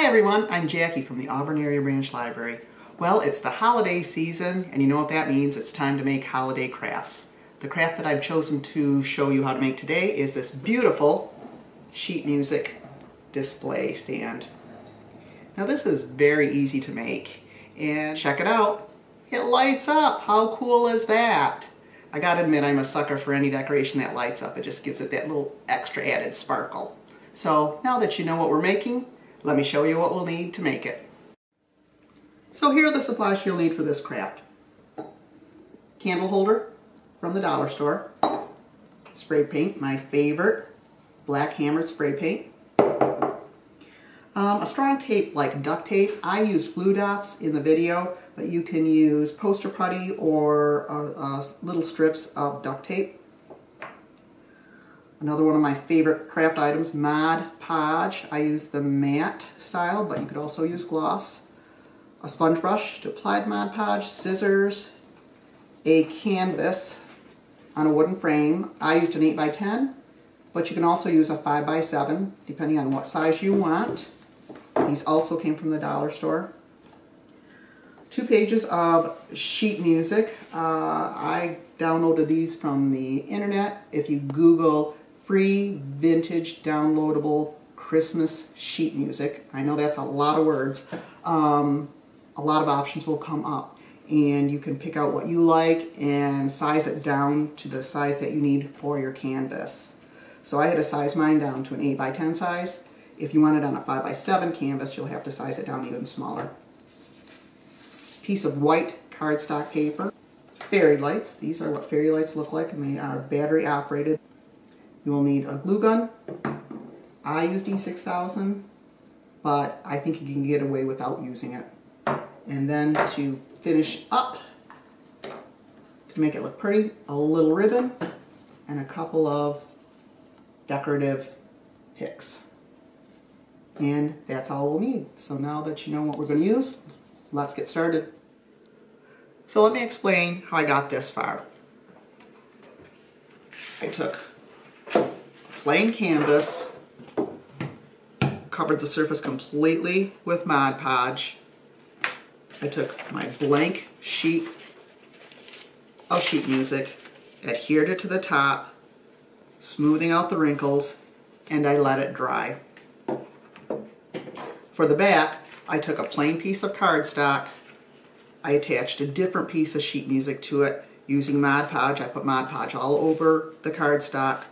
Hi everyone, I'm Jackie from the Auburn Area Branch Library. Well, it's the holiday season, and you know what that means. It's time to make holiday crafts. The craft that I've chosen to show you how to make today is this beautiful sheet music display stand. Now this is very easy to make, and check it out. It lights up! How cool is that? I gotta admit I'm a sucker for any decoration that lights up. It just gives it that little extra added sparkle. So now that you know what we're making, let me show you what we'll need to make it. So here are the supplies you'll need for this craft. Candle holder from the dollar store. Spray paint, my favorite, black hammered spray paint. Um, a strong tape like duct tape. I used glue dots in the video, but you can use poster putty or uh, uh, little strips of duct tape. Another one of my favorite craft items, Mod Podge. I use the matte style, but you could also use gloss. A sponge brush to apply the Mod Podge, scissors, a canvas on a wooden frame. I used an 8x10, but you can also use a 5x7, depending on what size you want. These also came from the dollar store. Two pages of sheet music. Uh, I downloaded these from the internet. If you Google free vintage downloadable Christmas sheet music. I know that's a lot of words. Um, a lot of options will come up and you can pick out what you like and size it down to the size that you need for your canvas. So I had to size mine down to an 8 by 10 size. If you want it on a 5 by 7 canvas, you'll have to size it down even smaller. Piece of white cardstock paper. Fairy lights. These are what fairy lights look like and they are battery operated. You will need a glue gun. I use E6000, but I think you can get away without using it. And then to finish up, to make it look pretty, a little ribbon and a couple of decorative picks. And that's all we'll need. So now that you know what we're going to use, let's get started. So let me explain how I got this far. I took plain canvas, covered the surface completely with Mod Podge. I took my blank sheet of sheet music, adhered it to the top, smoothing out the wrinkles, and I let it dry. For the back, I took a plain piece of cardstock, I attached a different piece of sheet music to it using Mod Podge. I put Mod Podge all over the cardstock,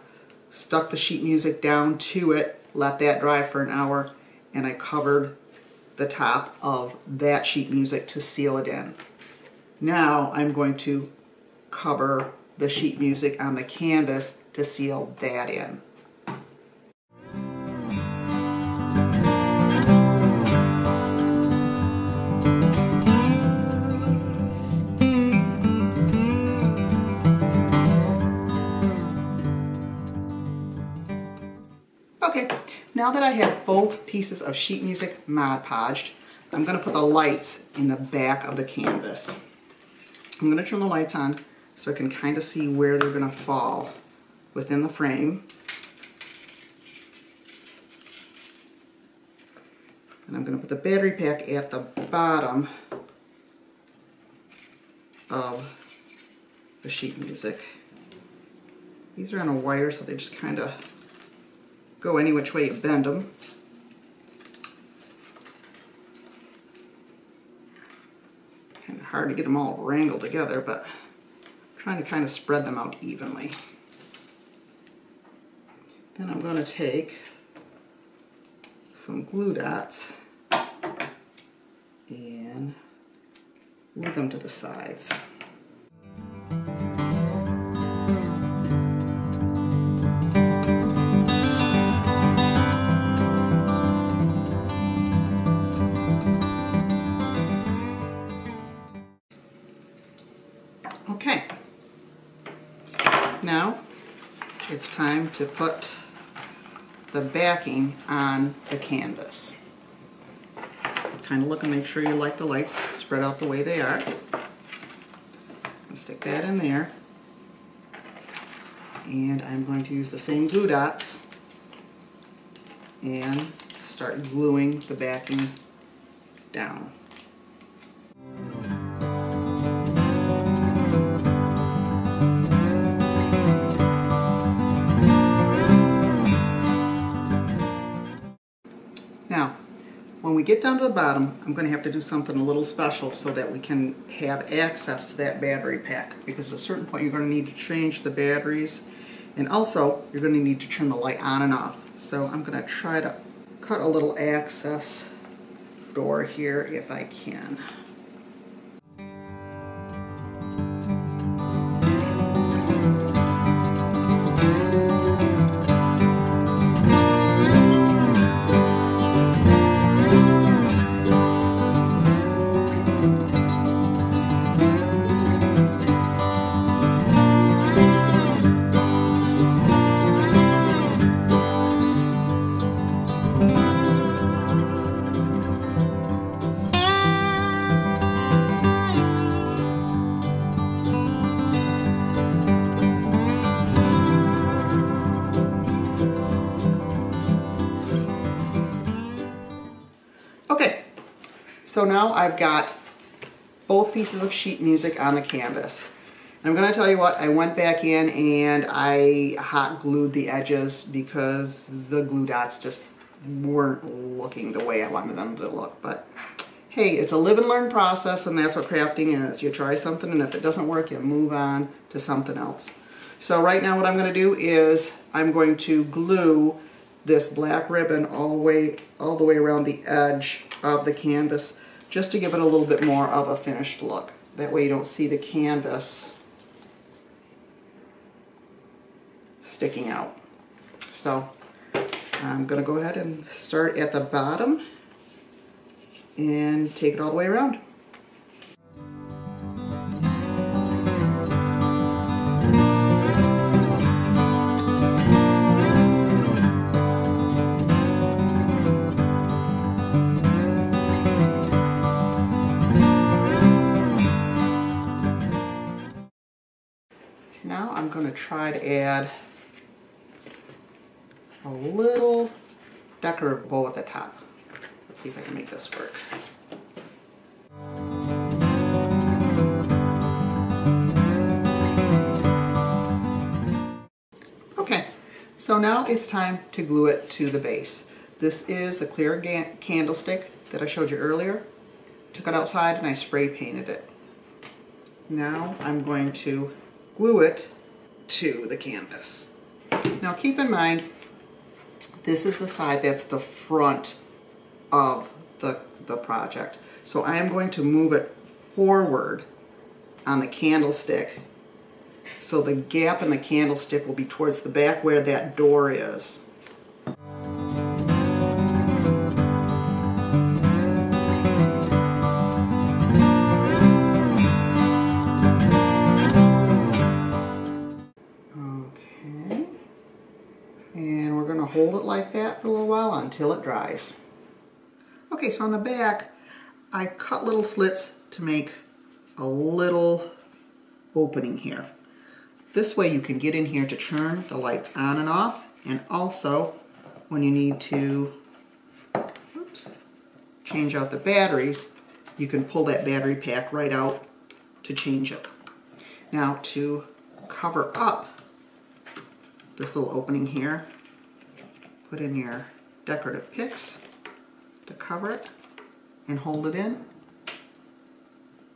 stuck the sheet music down to it, let that dry for an hour, and I covered the top of that sheet music to seal it in. Now I'm going to cover the sheet music on the canvas to seal that in. Okay, now that I have both pieces of sheet music Mod Podged, I'm going to put the lights in the back of the canvas. I'm going to turn the lights on so I can kind of see where they're going to fall within the frame. And I'm going to put the battery pack at the bottom of the sheet music. These are on a wire so they just kind of go any which way you bend them. Kind of hard to get them all wrangled together, but I'm trying to kind of spread them out evenly. Then I'm going to take some glue dots and glue them to the sides. Now it's time to put the backing on the canvas. Kind of look and make sure you like the lights spread out the way they are. Stick that in there. And I'm going to use the same glue dots and start gluing the backing down. When we get down to the bottom, I'm going to have to do something a little special so that we can have access to that battery pack because at a certain point you're going to need to change the batteries and also you're going to need to turn the light on and off. So I'm going to try to cut a little access door here if I can. So now I've got both pieces of sheet music on the canvas. And I'm going to tell you what, I went back in and I hot glued the edges because the glue dots just weren't looking the way I wanted them to look. But hey, it's a live and learn process and that's what crafting is. You try something and if it doesn't work, you move on to something else. So right now what I'm going to do is I'm going to glue this black ribbon all the way all the way around the edge of the canvas just to give it a little bit more of a finished look. That way you don't see the canvas sticking out. So I'm going to go ahead and start at the bottom and take it all the way around. Now I'm going to try to add a little decorative bow at the top. Let's see if I can make this work. Okay, so now it's time to glue it to the base. This is a clear candlestick that I showed you earlier. Took it outside and I spray painted it. Now I'm going to glue it to the canvas. Now keep in mind, this is the side that's the front of the, the project. So I am going to move it forward on the candlestick so the gap in the candlestick will be towards the back where that door is. Hold it like that for a little while until it dries. Okay, so on the back, I cut little slits to make a little opening here. This way you can get in here to turn the lights on and off, and also when you need to oops, change out the batteries, you can pull that battery pack right out to change it. Now to cover up this little opening here, put in your decorative picks to cover it and hold it in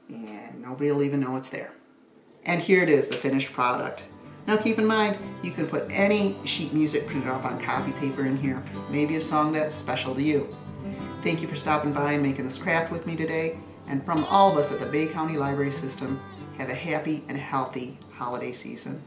and nobody will even know it's there. And here it is, the finished product. Now keep in mind, you can put any sheet music printed off on copy paper in here, maybe a song that's special to you. Thank you for stopping by and making this craft with me today, and from all of us at the Bay County Library System, have a happy and healthy holiday season.